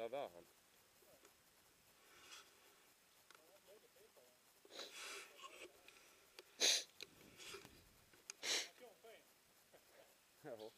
Där var han. Ja.